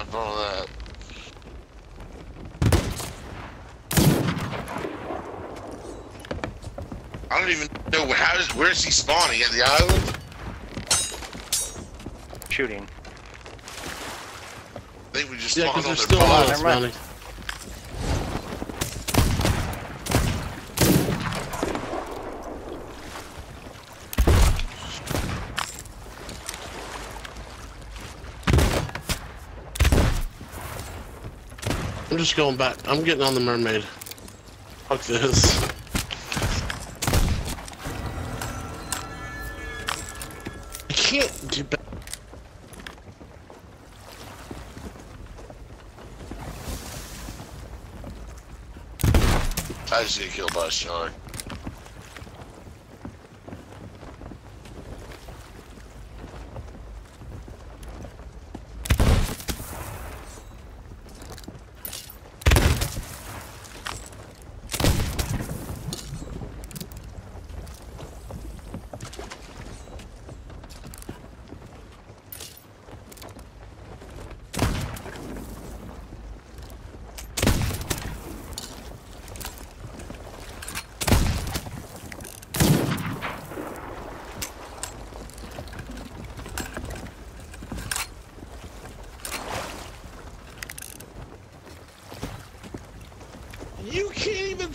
I follow that. I don't even know how is where's he spawning at the island? Shooting. I think we just Yeah, spawned because on they're their still boat. on never mind. spawning. I'm just going back. I'm getting on the mermaid. Fuck this. I can't do better. I just get killed by a shark. You can't even.